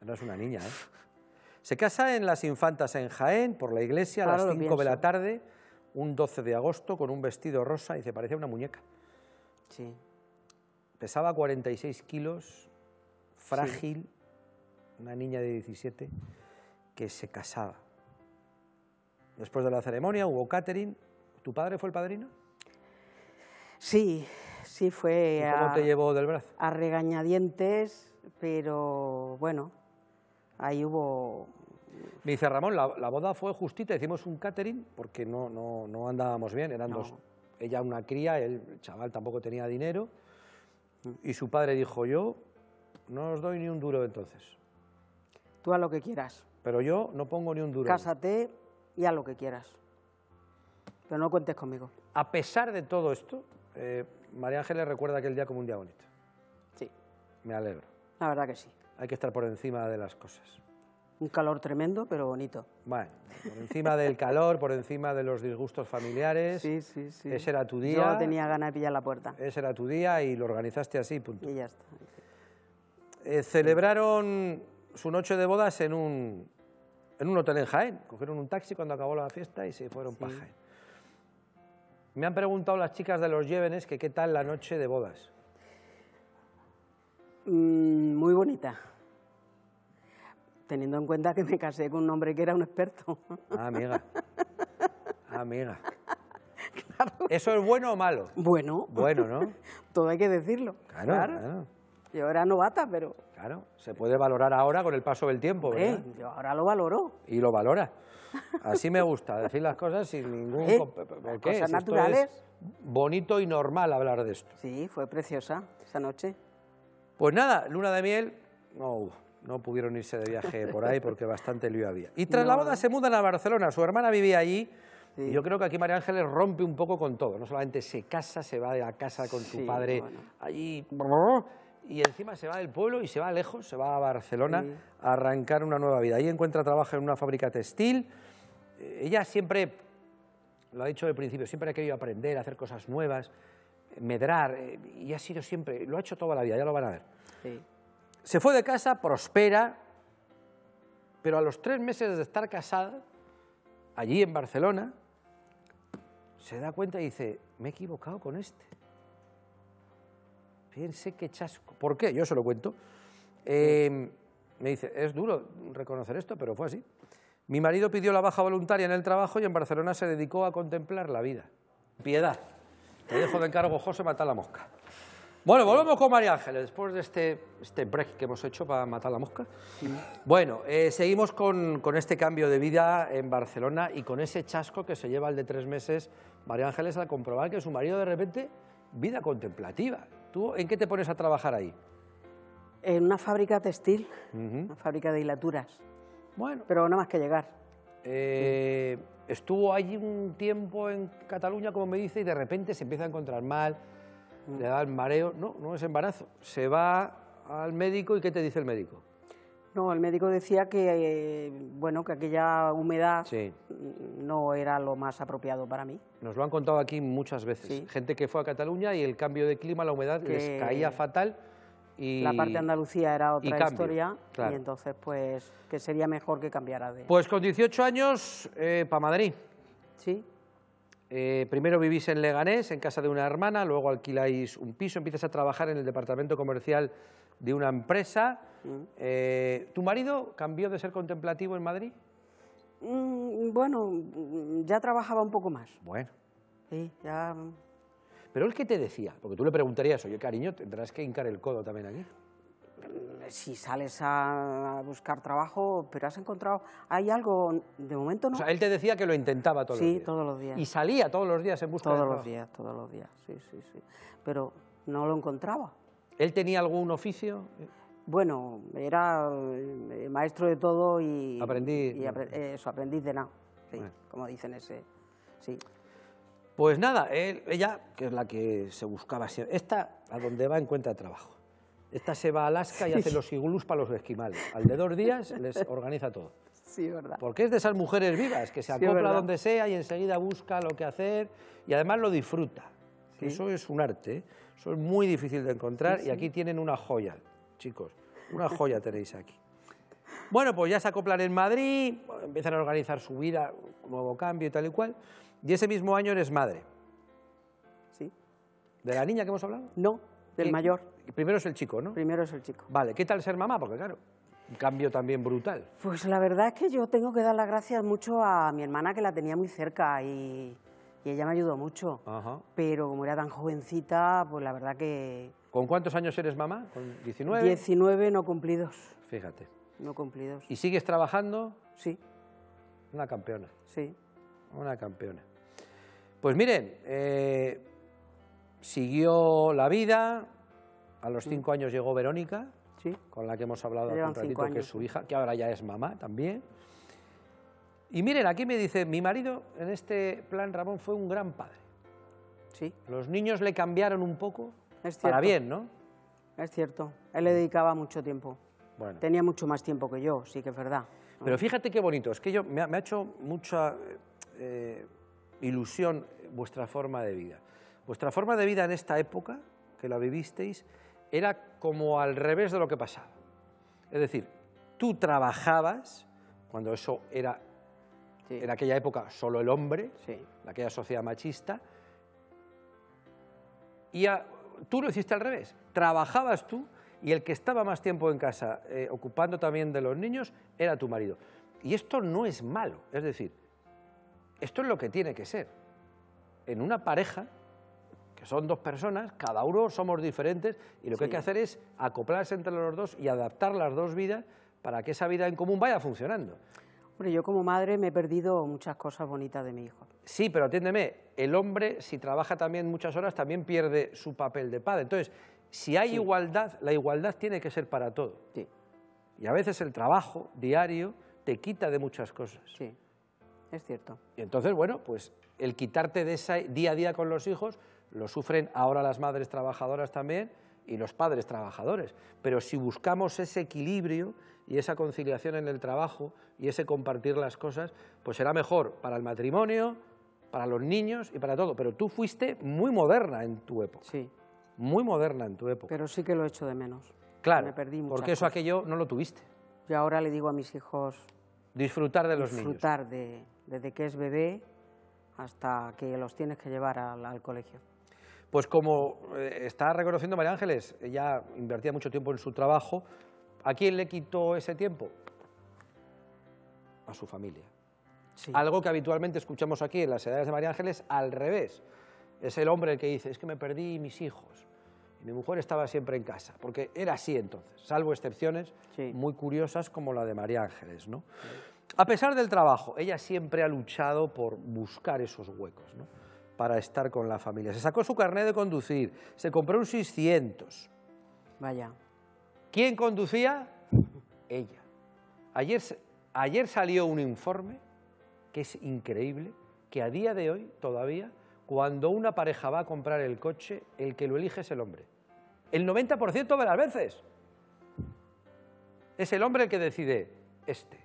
Speaker 1: No es una niña, ¿eh? Se casa en Las Infantas en Jaén, por la iglesia, a
Speaker 2: Ahora
Speaker 1: las
Speaker 2: lo
Speaker 1: 5 de la tarde, un 12 de agosto, con un vestido rosa y se parecía a una muñeca.
Speaker 2: sí,
Speaker 1: Pesaba 46 kilos, frágil, una niña de 17 que se casaba. Después de la ceremonia hubo catering. ¿Tu padre fue el padrino?
Speaker 2: sí, sí fue
Speaker 1: ¿Y cómo
Speaker 2: a,
Speaker 1: te llevó del brazo?
Speaker 2: a regañadientes, pero bueno, ahí hubo
Speaker 1: Me dice Ramón, la, la boda fue justita, hicimos un catering porque no, no, no andábamos bien, eran
Speaker 2: No.
Speaker 1: dos. Ella una cría, el chaval tampoco tenía dinero.
Speaker 2: Mm.
Speaker 1: Y su padre dijo, yo no os doy ni un duro entonces.
Speaker 2: tú a lo que quieras.
Speaker 1: Pero yo no pongo ni un duro.
Speaker 2: Cásate y a lo que quieras. Pero no cuentes conmigo.
Speaker 1: A pesar de todo esto, eh, María Ángeles recuerda aquel día como un día bonito.
Speaker 2: Sí,
Speaker 1: Me alegro.
Speaker 2: La verdad que sí.
Speaker 1: Hay que estar por encima de las cosas.
Speaker 2: Un calor tremendo, pero bonito.
Speaker 1: Bueno, por encima del calor, por encima de los disgustos familiares.
Speaker 2: sí, sí.
Speaker 1: Ese era tu día.
Speaker 2: Yo tenía ganas de pillar la puerta.
Speaker 1: Ese era tu día y lo organizaste así, punto.
Speaker 2: Y ya está.
Speaker 1: Eh, celebraron su noche de bodas en un, en un hotel en Jaén. Cogieron un taxi cuando acabó la fiesta y se fueron para Jaén. Me han preguntado las chicas de los Llévenes que qué tal la noche de bodas.
Speaker 2: Mm, muy bonita. Teniendo en cuenta que me casé con un hombre que era un experto.
Speaker 1: Ah, amiga. Ah, amiga. ¿Eso es bueno o malo?
Speaker 2: Bueno,
Speaker 1: Bueno, ¿no?
Speaker 2: todo hay que decirlo.
Speaker 1: Claro, claro.
Speaker 2: Yo era novata, pero
Speaker 1: Claro, se puede valorar ahora con el paso del tiempo, ¿verdad?
Speaker 2: yo ahora lo valoro.
Speaker 1: Y lo valora. Así me gusta, decir las cosas sin ningún...
Speaker 2: Eh,
Speaker 1: ¿Por qué?
Speaker 2: cosas
Speaker 1: Si esto
Speaker 2: naturales.
Speaker 1: es bonito y normal hablar de esto.
Speaker 2: Sí, fue preciosa esa noche.
Speaker 1: Pues nada, luna de miel, no. No pudieron irse de viaje por ahí porque bastante lío había. Y tras la boda se mudan a Barcelona. Su hermana vivía allí. Y yo creo que aquí María Ángeles rompe un poco con todo. No solamente se casa, se va de la casa con su padre
Speaker 2: bueno.
Speaker 1: allí. Y encima se va del pueblo y se va lejos, se va a Barcelona
Speaker 2: Sí.
Speaker 1: a arrancar una nueva vida. Ahí encuentra trabajo en una fábrica textil. Ella siempre, lo ha dicho al principio, siempre ha querido aprender, hacer cosas nuevas, medrar. eh, Y ha sido siempre, lo ha hecho toda la vida, ya lo van a ver.
Speaker 2: Sí.
Speaker 1: Se fue de casa, prospera, pero a los tres meses de estar casada, allí en Barcelona, se da cuenta y dice, me he equivocado con este. Piense qué chasco. ¿Por qué? Yo se lo cuento. Eh, Me dice, es duro reconocer esto, pero fue así. Mi marido pidió la baja voluntaria en el trabajo y en Barcelona se dedicó a contemplar la vida. Piedad. Te dejo de encargo, José, matar la mosca. Bueno, volvemos con María Ángeles, después de este, este break que hemos hecho para matar la mosca. Bueno, eh, seguimos con, con este cambio de vida en Barcelona y con ese chasco que se lleva el de tres meses María Ángeles al comprobar que su marido de repente, vida contemplativa. ¿Tú en qué te pones a trabajar ahí?
Speaker 2: En una fábrica textil, una fábrica de hilaturas,
Speaker 1: Bueno,
Speaker 2: pero nada más que llegar.
Speaker 1: eh, estuvo allí un tiempo en Cataluña, como me dice, y de repente se empieza a encontrar mal, le da el mareo. No, no es embarazo. Se va al médico y ¿qué te dice el médico?
Speaker 2: No, el médico decía que, eh, bueno, que aquella humedad
Speaker 1: Sí.
Speaker 2: no era lo más apropiado para mí.
Speaker 1: Nos lo han contado aquí muchas veces.
Speaker 2: Sí.
Speaker 1: Gente que fue a Cataluña y el cambio de clima, la humedad, les
Speaker 2: Que
Speaker 1: caía fatal. Y...
Speaker 2: La parte de Andalucía era otra
Speaker 1: cambio,
Speaker 2: historia
Speaker 1: claro.
Speaker 2: y entonces, pues, que sería mejor que cambiara de...
Speaker 1: Pues con 18 años, para Madrid.
Speaker 2: sí,
Speaker 1: Eh, primero vivís en Leganés, en casa de una hermana, luego alquiláis un piso, empiezas a trabajar en el departamento comercial de una empresa. Eh, ¿Tu marido cambió de ser contemplativo en Madrid?
Speaker 2: Mm, bueno, mm, ya trabajaba un poco más.
Speaker 1: Bueno.
Speaker 2: Sí, ya...
Speaker 1: ¿Pero él qué te decía? Porque tú le preguntarías, oye, cariño, tendrás que hincar el codo también aquí.
Speaker 2: Si sales a buscar trabajo, pero has encontrado... ¿Hay algo? De momento no.
Speaker 1: O sea, él te decía que lo intentaba todos
Speaker 2: Sí,
Speaker 1: los días.
Speaker 2: todos los días.
Speaker 1: Y salía todos los días en busca de
Speaker 2: Todos los días, todos los días, sí, sí, sí. Pero no lo encontraba.
Speaker 1: ¿Él tenía algún oficio?
Speaker 2: Bueno, era eh, maestro de todo y...
Speaker 1: Aprendiz.
Speaker 2: y apre- eso, aprendiz de nada, sí,
Speaker 1: Bueno.
Speaker 2: como dicen ese... Sí.
Speaker 1: Pues nada, él- ella, que es la que se buscaba siempre, esta a donde va encuentra trabajo. Esta se va a Alaska y hace los iglús para los esquimales. Al de dos días les organiza todo.
Speaker 2: Sí, verdad.
Speaker 1: Porque es de esas mujeres vivas, que se
Speaker 2: Sí,
Speaker 1: acopla
Speaker 2: verdad.
Speaker 1: donde sea y enseguida busca lo que hacer y además lo disfruta.
Speaker 2: Sí.
Speaker 1: Eso es un arte, ¿eh? eso es muy difícil de encontrar y aquí tienen una joya, chicos, una joya tenéis aquí. Bueno, pues ya se acoplan en Madrid, empiezan a organizar su vida, nuevo cambio y tal y cual, y ese mismo año eres madre.
Speaker 2: Sí.
Speaker 1: ¿De la niña que hemos hablado?
Speaker 2: No, del
Speaker 1: ¿Qué-
Speaker 2: mayor.
Speaker 1: Primero es el chico, ¿no?
Speaker 2: Primero es el chico.
Speaker 1: Vale, ¿qué tal ser mamá? Porque claro, un cambio también brutal.
Speaker 2: Pues la verdad es que yo tengo que dar las gracias mucho a mi hermana que la tenía muy cerca y, y ella me ayudó mucho.
Speaker 1: Ajá.
Speaker 2: Pero como era tan jovencita, pues la verdad que
Speaker 1: ¿Con cuántos años eres mamá? ¿Con 19?
Speaker 2: 19 no cumplidos.
Speaker 1: Fíjate.
Speaker 2: No cumplidos.
Speaker 1: ¿Y sigues trabajando?
Speaker 2: Sí,
Speaker 1: Una campeona,
Speaker 2: sí.
Speaker 1: una campeona. Pues miren, eh, siguió la vida, a los cinco años llegó Verónica,
Speaker 2: Sí,
Speaker 1: con la que hemos hablado hace un ratito, que es su hija, que ahora ya es mamá también. Y miren, aquí me dice, mi marido en este plan, Ramón, fue un gran padre.
Speaker 2: sí,
Speaker 1: Los niños le cambiaron un poco,
Speaker 2: es cierto.
Speaker 1: para bien, ¿no?
Speaker 2: Es cierto. Él le dedicaba mucho tiempo.
Speaker 1: Bueno.
Speaker 2: Tenía mucho más tiempo que yo, sí que es verdad.
Speaker 1: Pero fíjate qué bonito, es que yo, me, ha, me ha hecho mucha eh, ilusión vuestra forma de vida. Vuestra forma de vida en esta época, que la vivisteis, era como al revés de lo que pasaba. Es decir, tú trabajabas, cuando eso era
Speaker 2: Sí,
Speaker 1: en aquella época solo el hombre,
Speaker 2: sí,
Speaker 1: en aquella sociedad machista, y a- tú lo hiciste al revés. Trabajabas tú y el que estaba más tiempo en casa eh, ocupando también de los niños era tu marido. Y esto no es malo, es decir, esto es lo que tiene que ser. En una pareja, que son dos personas, cada uno somos diferentes y lo que hay que hacer es acoplarse entre los dos y adaptar las dos vidas para que esa vida en común vaya funcionando.
Speaker 2: Hombre, yo como madre me he perdido muchas cosas bonitas de mi hijo.
Speaker 1: Sí, pero atiéndeme, el hombre si trabaja también muchas horas también pierde su papel de padre. Entonces, si hay igualdad, la igualdad tiene que ser para todo.
Speaker 2: Sí,
Speaker 1: Y a veces el trabajo diario te quita de muchas cosas.
Speaker 2: sí, es cierto.
Speaker 1: Y entonces, bueno, pues el quitarte de ese día a día con los hijos lo sufren ahora las madres trabajadoras también y los padres trabajadores. Pero si buscamos ese equilibrio y esa conciliación en el trabajo y ese compartir las cosas, pues será mejor para el matrimonio, para los niños y para todo. Pero tú fuiste muy moderna en tu época,
Speaker 2: Sí,
Speaker 1: muy moderna en tu época.
Speaker 2: pero sí que lo echo de menos.
Speaker 1: claro,
Speaker 2: me perdí
Speaker 1: porque eso
Speaker 2: cosas.
Speaker 1: aquello no lo tuviste.
Speaker 2: Yo ahora le digo a mis hijos
Speaker 1: Disfrutar de los niños.
Speaker 2: disfrutar de, desde que es bebé hasta que los tienes que llevar al, al colegio.
Speaker 1: Pues como eh, está reconociendo María Ángeles, ella invertía mucho tiempo en su trabajo, ¿A quién le quitó ese tiempo? A su familia.
Speaker 2: Sí.
Speaker 1: Algo que habitualmente escuchamos aquí en las edades de María Ángeles al revés. Es el hombre el que dice, es que me perdí mis hijos. Y mi mujer estaba siempre en casa, porque era así entonces, salvo excepciones
Speaker 2: Sí.
Speaker 1: muy curiosas como la de María Ángeles. ¿no? A pesar del trabajo, ella siempre ha luchado por buscar esos huecos ¿no? para estar con la familia. Se sacó su carnet de conducir, se compró un 600.
Speaker 2: Vaya.
Speaker 1: ¿Quién conducía? Ella. Ayer, ayer salió un informe que es increíble, que a día de hoy todavía, cuando una pareja va a comprar el coche, el que lo elige es el hombre. El 90% de las veces. Es el hombre el que decide este.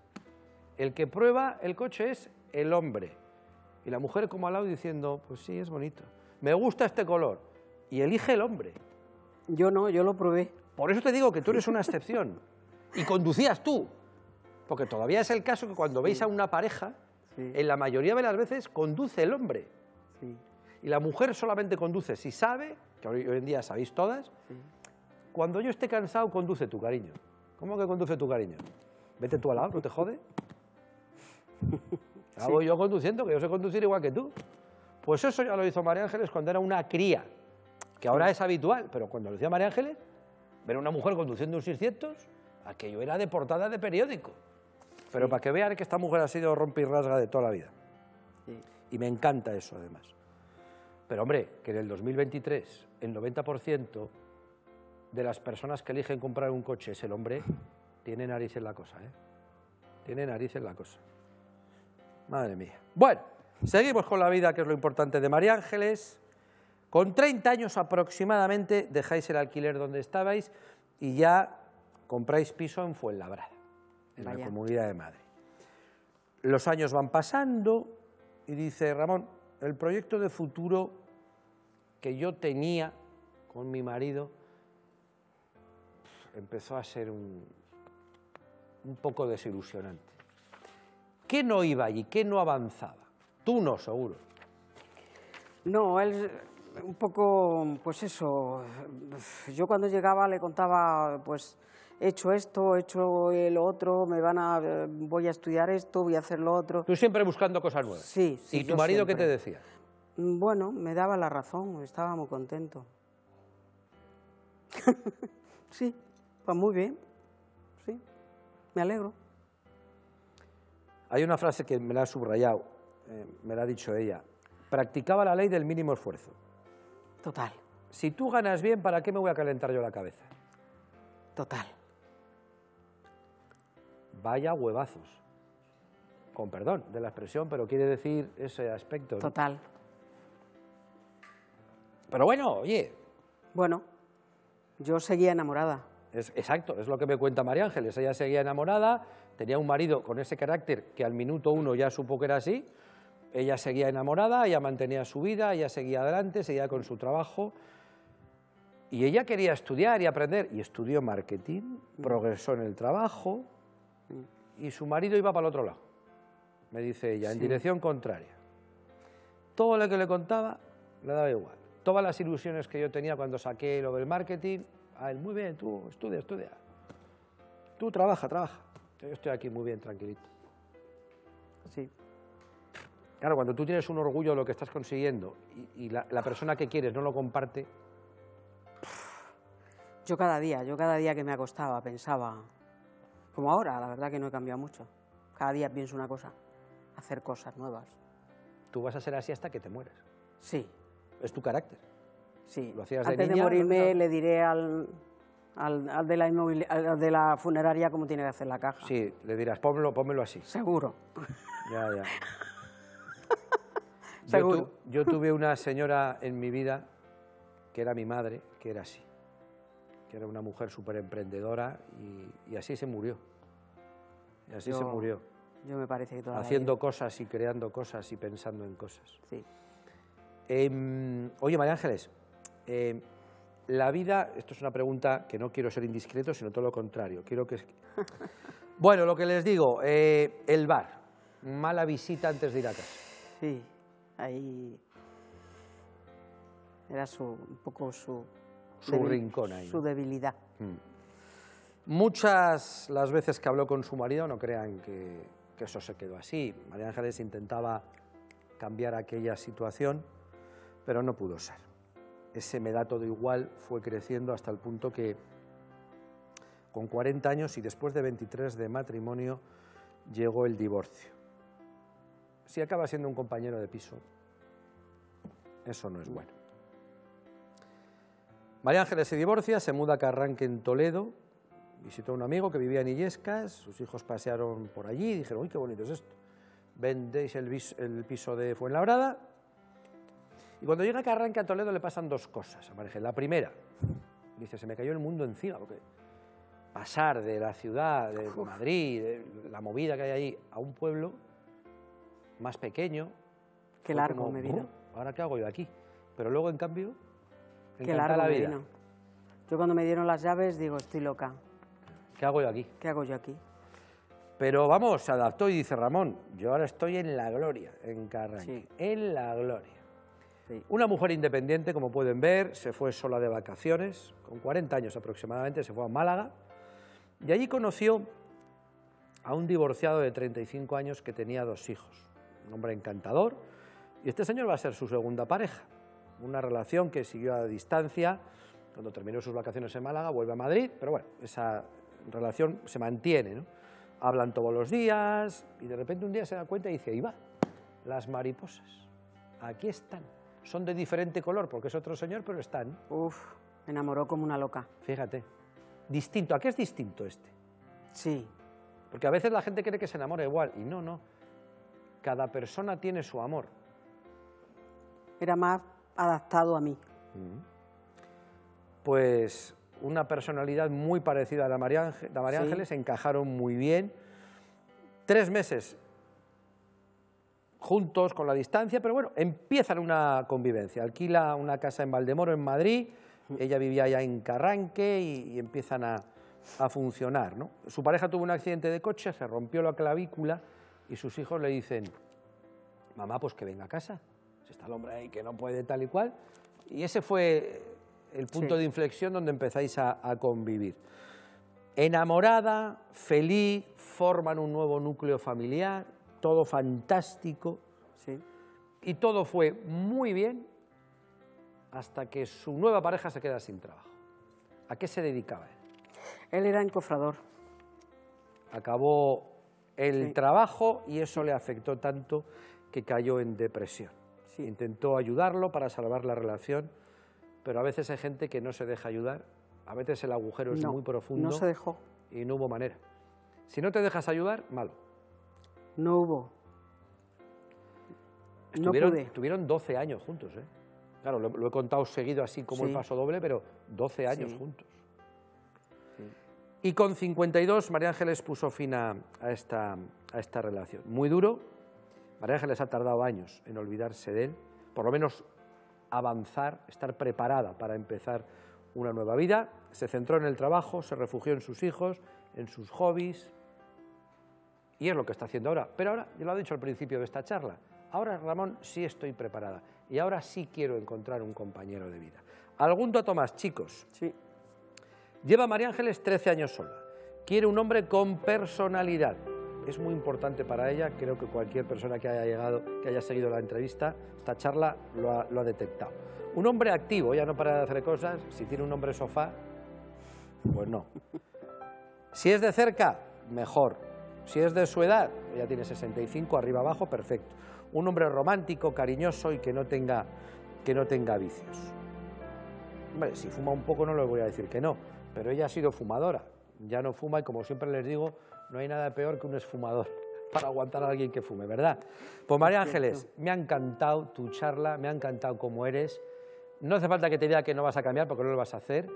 Speaker 1: El que prueba el coche es el hombre. Y la mujer como al lado diciendo, pues sí, es bonito. Me gusta este color. Y elige el hombre.
Speaker 2: Yo no, yo lo probé.
Speaker 1: Por eso te digo que tú eres una excepción. Y conducías tú. Porque todavía es el caso que cuando veis a una pareja,
Speaker 2: Sí.
Speaker 1: en la mayoría de las veces conduce el hombre.
Speaker 2: Sí.
Speaker 1: Y la mujer solamente conduce si sabe, que hoy hoy en día sabéis todas, cuando yo esté cansado, conduce tu cariño. ¿Cómo que conduce tu cariño? Vete tú al lado, no te jode. Hago yo conduciendo, que yo sé conducir igual que tú. Pues eso ya lo hizo María Ángeles cuando era una cría, que ahora es habitual, pero cuando lo hacía María Ángeles, ver a una mujer conduciendo un 600, aquello era de portada de periódico. Pero para que vean que esta mujer ha sido rompe y rasga de toda la vida.
Speaker 2: Sí.
Speaker 1: Y me encanta eso, además. Pero, hombre, que en el 2023 el 90% de las personas que eligen comprar un coche es el hombre, tiene nariz en la cosa, ¿eh? Tiene nariz en la cosa. Madre mía. Bueno, seguimos con la vida, que es lo importante de María Ángeles. Con 30 años aproximadamente dejáis el alquiler donde estabais y ya compráis piso en Fuenlabrada, en la. Comunidad de Madrid. Los años van pasando y dice Ramón, el proyecto de futuro que yo tenía con mi marido empezó a ser un, un poco desilusionante. ¿Qué no iba allí? ¿Qué no avanzaba? Tú no, seguro.
Speaker 2: No, él un poco, pues eso, yo cuando llegaba le contaba, pues he hecho esto, he hecho lo otro, me van a, voy a estudiar esto, voy a hacer lo otro.
Speaker 1: Tú siempre buscando cosas nuevas.
Speaker 2: Sí, sí,
Speaker 1: ¿Y tu marido qué te decía?
Speaker 2: Bueno, me daba la razón, estaba muy contento. sí, pues muy bien, sí, me alegro.
Speaker 1: Hay una frase que me la ha subrayado, eh, me la ha dicho ella. Practicaba la ley del mínimo esfuerzo.
Speaker 2: Total,
Speaker 1: Si tú ganas bien, ¿para qué me voy a calentar yo la cabeza?
Speaker 2: total.
Speaker 1: Vaya huevazos. Con perdón de la expresión, pero quiere decir ese aspecto. ¿no?
Speaker 2: Total.
Speaker 1: Pero bueno, oye,
Speaker 2: Bueno, yo seguía enamorada.
Speaker 1: es, exacto, es lo que me cuenta María Ángeles. Ella seguía enamorada, tenía un marido con ese carácter que al minuto uno ya supo que era así. Ella seguía enamorada, ella mantenía su vida, ella seguía adelante, seguía con su trabajo. Y ella quería estudiar y aprender. Y estudió marketing, progresó en el trabajo. Y su marido iba para el otro lado, me dice ella, en
Speaker 2: Sí.
Speaker 1: dirección contraria. Todo lo que le contaba le daba igual. Todas las ilusiones que yo tenía cuando saqué lo del marketing, a él, muy bien, tú estudia, estudia. Tú trabaja, trabaja. Yo estoy aquí muy bien, tranquilito.
Speaker 2: Sí,
Speaker 1: Claro, cuando tú tienes un orgullo de lo que estás consiguiendo y, y la, la persona que quieres no lo comparte,
Speaker 2: yo cada día, yo cada día que me acostaba pensaba, como ahora, la verdad que no he cambiado mucho. Cada día pienso una cosa, hacer cosas nuevas.
Speaker 1: tú vas a ser así hasta que te mueres.
Speaker 2: Sí,
Speaker 1: Es tu carácter.
Speaker 2: sí.
Speaker 1: Lo hacías de
Speaker 2: Antes de, morirme
Speaker 1: ¿no?
Speaker 2: le diré al, al, al de la al de la funeraria cómo tiene que hacer la caja.
Speaker 1: Sí, le dirás, pónmelo, pónmelo así.
Speaker 2: Seguro.
Speaker 1: Ya, ya. Yo,
Speaker 2: Seguro.
Speaker 1: tu- yo tuve una señora en mi vida que era mi madre, que era así, que era una mujer súper emprendedora y, y así se murió. Y así se murió,
Speaker 2: Yo me parece que todavía.
Speaker 1: haciendo cosas y creando cosas y pensando en cosas.
Speaker 2: Sí.
Speaker 1: Em, oye, María Ángeles, em, la vida, esto es una pregunta que no quiero ser indiscreto, sino todo lo contrario. Quiero que... Bueno, lo que les digo, eh, el bar, mala visita antes de ir a casa.
Speaker 2: Sí, ahí era su, un poco su,
Speaker 1: Su rincón ahí,
Speaker 2: su debilidad.
Speaker 1: Muchas las veces que habló con su marido, no crean que, que eso se quedó así. María Ángeles intentaba cambiar aquella situación, pero no pudo ser. Ese me da todo igual fue creciendo hasta el punto que con 40 años y después de 23 de matrimonio llegó el divorcio. Si acaba siendo un compañero de piso, eso no es bueno. María Ángeles se divorcia, se muda a Carranque en Toledo, visitó a un amigo que vivía en Illescas, sus hijos pasearon por allí y dijeron, uy, qué bonito es esto. Vendéis el, el piso de Fuenlabrada. Y cuando llega a Carranque a Toledo le pasan dos cosas a La primera, dice, se me cayó el mundo encima, porque pasar de la ciudad, de Madrid, de la movida que hay ahí, a un pueblo más pequeño.
Speaker 2: Qué largo me vino.
Speaker 1: ¿Ahora qué hago yo aquí? Pero luego, en cambio,
Speaker 2: Qué largo la vida. Yo cuando me dieron las llaves digo, estoy loca.
Speaker 1: ¿Qué hago yo aquí?
Speaker 2: ¿Qué hago yo aquí?
Speaker 1: Pero vamos, se adaptó y dice Ramón, yo ahora estoy en la gloria, en Carranque, en la gloria. Una mujer independiente, como pueden ver, se fue sola de vacaciones, con 40 años aproximadamente, se fue a Málaga, y allí conoció a un divorciado de 35 años que tenía dos hijos, un hombre encantador, y este señor va a ser su segunda pareja, una relación que siguió a distancia, cuando terminó sus vacaciones en Málaga, vuelve a Madrid, pero bueno, esa relación se mantiene. Hablan todos los días y de repente un día se da cuenta y dice, ahí va, las mariposas, aquí están. Son de diferente color porque es otro señor, pero están.
Speaker 2: Uf, me enamoró como una loca.
Speaker 1: Fíjate, distinto. ¿A qué es distinto este?
Speaker 2: Sí.
Speaker 1: Porque a veces la gente cree que se enamora igual y no, no. Cada persona tiene su amor.
Speaker 2: Era más adaptado a mí. Mm.
Speaker 1: Pues una personalidad muy parecida a la María, María Ángeles, encajaron muy bien. Tres meses juntos con la distancia, pero bueno, empiezan una convivencia. Alquila una casa en Valdemoro, en Madrid, ella vivía ya en Carranque y, empiezan a, funcionar. ¿no? Su pareja tuvo un accidente de coche, se rompió la clavícula y sus hijos le dicen, mamá, pues que venga a casa, si está el hombre ahí que no puede tal y cual. Y ese fue el punto de inflexión donde empezáis a, a convivir. Enamorada, feliz, forman un nuevo núcleo familiar, todo fantástico, ¿sí? y todo fue muy bien hasta que su nueva pareja se queda sin trabajo. ¿A qué se dedicaba él?
Speaker 2: Él era encofrador.
Speaker 1: Acabó el trabajo y eso le afectó tanto que cayó en depresión. Intentó ayudarlo para salvar la relación, pero a veces hay gente que no se deja ayudar, a veces el agujero es muy profundo
Speaker 2: no se dejó.
Speaker 1: y no hubo manera. Si no te dejas ayudar, malo.
Speaker 2: No hubo.
Speaker 1: Estuvieron, no Tuvieron 12 años juntos, ¿eh? Claro, lo, he contado seguido así como el paso doble, pero 12 años juntos. Y con 52 María Ángeles puso fin a, esta, a esta relación. Muy duro, María Ángeles ha tardado años en olvidarse de él, por lo menos avanzar, estar preparada para empezar una nueva vida. Se centró en el trabajo, se refugió en sus hijos, en sus hobbies, y es lo que está haciendo ahora. Pero ahora, yo lo he dicho al principio de esta charla, ahora Ramón sí estoy preparada y ahora sí quiero encontrar un compañero de vida. Algún dato más, chicos.
Speaker 2: Sí.
Speaker 1: Lleva María Ángeles 13 años sola. Quiere un hombre con personalidad. Es muy importante para ella, creo que cualquier persona que haya llegado, que haya seguido la entrevista, esta charla lo ha, lo ha detectado. Un hombre activo, ya no para de hacer cosas, si tiene un hombre sofá, pues no. Si es de cerca, mejor. Si es de su edad, ella tiene 65, arriba abajo, perfecto un hombre romántico, cariñoso y que no tenga, que no tenga vicios. Hombre, si fuma un poco no le voy a decir que no, pero ella ha sido fumadora, ya no fuma y como siempre les digo, no hay nada peor que un esfumador para aguantar a alguien que fume, ¿verdad? Pues María Ángeles, me ha encantado tu charla, me ha encantado cómo eres. No hace falta que te diga que no vas a cambiar porque no lo vas a hacer.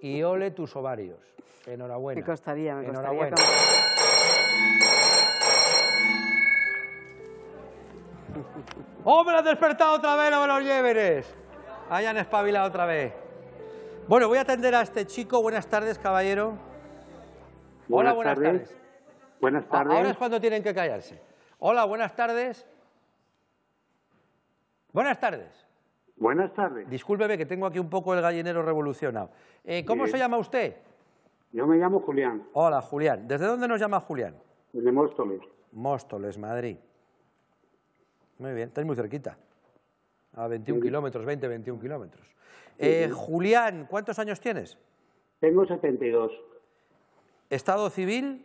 Speaker 1: Y ole tus ovarios. Enhorabuena.
Speaker 2: Me costaría, me
Speaker 1: Enhorabuena. ¡Hombre, has despertado otra vez, no me los llévenes! Hayan espabilado otra vez. Bueno, voy a atender a este chico. Buenas tardes, caballero.
Speaker 4: Hola, buenas tardes. Buenas tardes.
Speaker 1: Ahora es cuando tienen que callarse. Hola, buenas tardes. Buenas tardes.
Speaker 4: Buenas tardes.
Speaker 1: Discúlpeme que tengo aquí un poco el gallinero revolucionado. Eh, ¿Cómo se llama usted?
Speaker 4: Yo me llamo Julián.
Speaker 1: Hola, Julián. ¿Desde dónde nos llama Julián?
Speaker 4: Desde Móstoles.
Speaker 1: Móstoles, Madrid. Muy bien, estáis muy cerquita. A 21 kilómetros, 20, 21 kilómetros. Eh, Julián, ¿cuántos años tienes?
Speaker 4: Tengo 72.
Speaker 1: ¿Estado civil?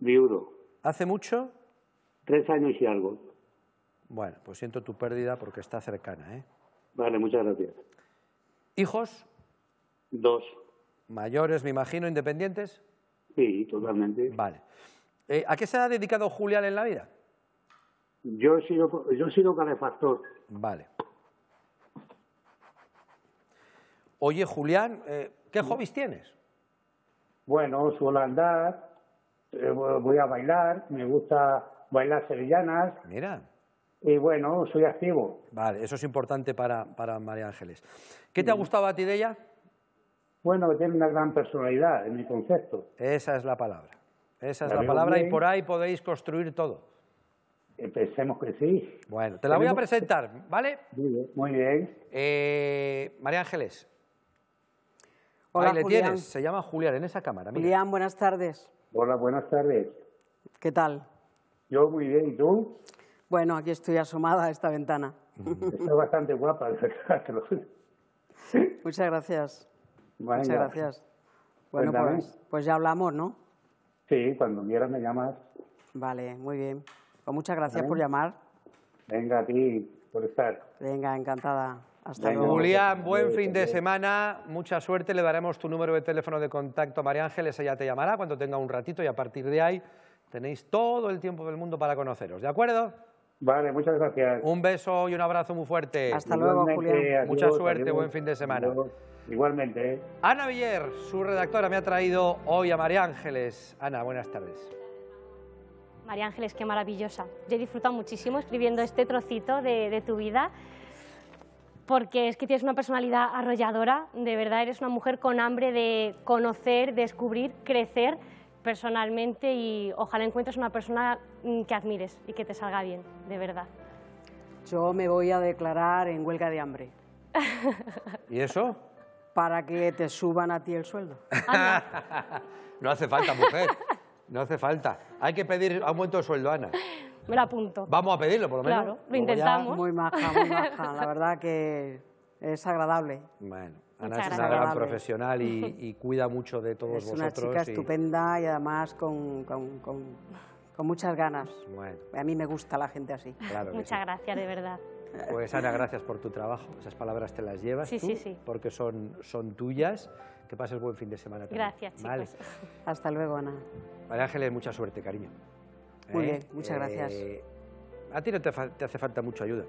Speaker 4: Viudo.
Speaker 1: ¿Hace mucho?
Speaker 4: Tres años y algo.
Speaker 1: Bueno, pues siento tu pérdida porque está cercana, ¿eh?
Speaker 4: Vale, muchas gracias.
Speaker 1: ¿Hijos?
Speaker 4: Dos.
Speaker 1: ¿Mayores, me imagino, independientes?
Speaker 4: Sí, totalmente.
Speaker 1: Vale. Eh, ¿A qué se ha dedicado Julián en la vida?
Speaker 4: Yo he sido, yo he sido calefactor.
Speaker 1: Vale. Oye, Julián, eh, ¿qué hobbies tienes?
Speaker 4: Bueno, suelo andar, eh, voy a bailar, me gusta bailar sevillanas.
Speaker 1: Mira.
Speaker 4: Y bueno, soy activo.
Speaker 1: Vale, eso es importante para, para María Ángeles. ¿Qué te ha gustado a ti de ella?
Speaker 4: Bueno, tiene una gran personalidad, en mi concepto.
Speaker 1: Esa es la palabra. Esa es la, palabra y por ahí podéis construir todo.
Speaker 4: Pensemos que sí.
Speaker 1: Bueno, te la voy a presentar, ¿vale?
Speaker 4: Muy bien. Muy bien.
Speaker 1: Eh, María Ángeles.
Speaker 2: Hola,
Speaker 1: ahí le
Speaker 2: Julián.
Speaker 1: tienes, se llama Julián, en esa cámara. mira.
Speaker 2: Julián, buenas tardes.
Speaker 4: Hola, buenas tardes.
Speaker 2: ¿Qué tal?
Speaker 4: Yo muy bien, ¿y tú?
Speaker 2: Bueno, aquí estoy asomada a esta ventana.
Speaker 4: Estás bastante guapa, de verdad.
Speaker 2: Muchas gracias. Muchas gracias. Bueno, pues, pues ya hablamos, ¿no?
Speaker 4: Sí, cuando quieras me llamas.
Speaker 2: Vale, muy bien. Pues muchas gracias
Speaker 4: Vale.
Speaker 2: por llamar.
Speaker 4: Venga, a ti, por estar.
Speaker 2: Venga, encantada. Hasta
Speaker 4: Venga,
Speaker 2: luego.
Speaker 1: Julián, buen fin de semana, mucha suerte, le daremos tu número de teléfono de contacto a María Ángeles, ella te llamará cuando tenga un ratito y a partir de ahí tenéis todo el tiempo del mundo para conoceros, ¿de acuerdo?
Speaker 4: Vale, muchas gracias.
Speaker 1: Un beso y un abrazo muy fuerte.
Speaker 2: Hasta luego, Julián.
Speaker 1: Mucha suerte,
Speaker 4: adiós,
Speaker 1: buen fin de semana.
Speaker 4: Igualmente. ¿eh?
Speaker 1: Ana Villar, su redactora, me ha traído hoy a María Ángeles. Ana, buenas tardes.
Speaker 5: María Ángeles, qué maravillosa. Yo he disfrutado muchísimo escribiendo este trocito de, de tu vida, porque es que tienes una personalidad arrolladora, de verdad eres una mujer con hambre de conocer, descubrir, crecer personalmente y ojalá encuentres una persona mm, que admires y que te salga bien, de verdad.
Speaker 2: Yo me voy a declarar en huelga de hambre
Speaker 1: ¿Y eso?
Speaker 2: Para que te suban a ti el sueldo.
Speaker 1: No hace falta, mujer. No hace falta. Hay que pedir aumento de sueldo, Ana.
Speaker 5: Me lo apunto.
Speaker 1: Vamos a pedirlo, por lo menos.
Speaker 5: Claro, lo intentamos.
Speaker 2: Muy maja, muy maja. La verdad que es agradable.
Speaker 1: Bueno, Ana
Speaker 5: Muchas
Speaker 1: es una gran profesional y, y cuida mucho de todos
Speaker 2: Es una
Speaker 1: vosotros.
Speaker 2: chica
Speaker 1: y-
Speaker 2: estupenda y además con, con- con- con muchas ganas.
Speaker 1: Bueno,
Speaker 2: A mí me gusta la gente así.
Speaker 1: claro
Speaker 5: Muchas
Speaker 1: sí.
Speaker 5: gracias, de verdad.
Speaker 1: Pues Ana, gracias por tu trabajo. Esas palabras te las llevas
Speaker 5: Sí,
Speaker 1: tú,
Speaker 5: sí, sí.
Speaker 1: porque son, son tuyas. Que pases buen fin de semana también.
Speaker 5: Gracias, chicos.
Speaker 1: Vale.
Speaker 2: Hasta luego, Ana.
Speaker 1: María Ángeles, mucha suerte, cariño.
Speaker 2: Muy bien, muchas gracias.
Speaker 1: A ti no te, fa- te hace falta mucha ayuda.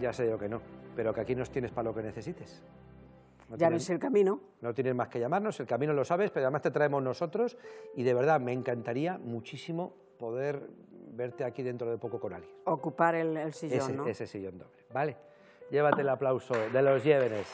Speaker 1: Ya sé yo que no, pero que aquí nos tienes para lo que necesites. No
Speaker 2: Ya
Speaker 1: tienes-
Speaker 2: ves el camino.
Speaker 1: No tienes más que llamarnos, el camino lo sabes, pero además te traemos nosotros y de verdad me encantaría muchísimo poder verte aquí dentro de poco con alguien.
Speaker 2: Ocupar el, el sillón,
Speaker 1: ese,
Speaker 2: ¿no?
Speaker 1: ese sillón doble, ¿vale? Llévate el aplauso de los Llévenes.